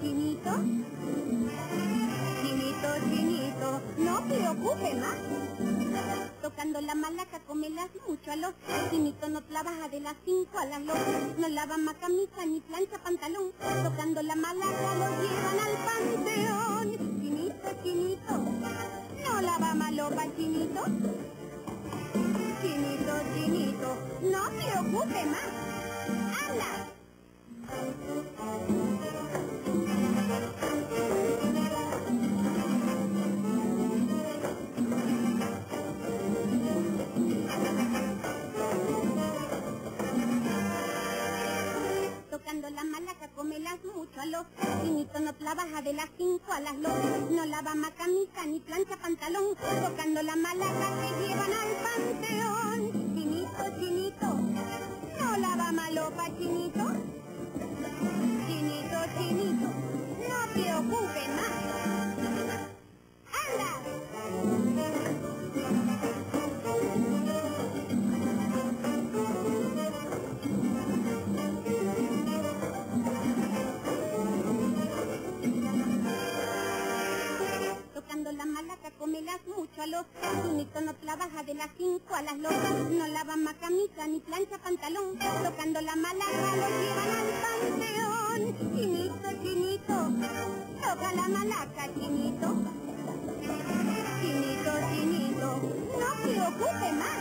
chinito. Chinito, chinito, no preocupe más. Tocando la malaca, comelas mucho a los Chinito no trabaja de las 5 a las 2. No lava más camisa ni plancha pantalón. Tocando la malaca, lo llevan al panteón. Chinito, chinito, no lava malopa, chinito. Chinito, chinito, no se preocupe más. ¡Hala! Malaca, comelas mucho a los Chinito no trabaja de las 5 a las 2 No lava más camisa ni plancha pantalón Tocando la malaca se llevan al panteón. Chinito, chinito No lava malopa, chinito. Chinito, chinito No te ocupes más a no trabaja de las 5 a las locas, no lava más camisa ni plancha pantalón, tocando la malaca lo llevan al panteón. Chinito, chinito, toca la malaca, chinito. Chinito, chinito, no se ocupe más.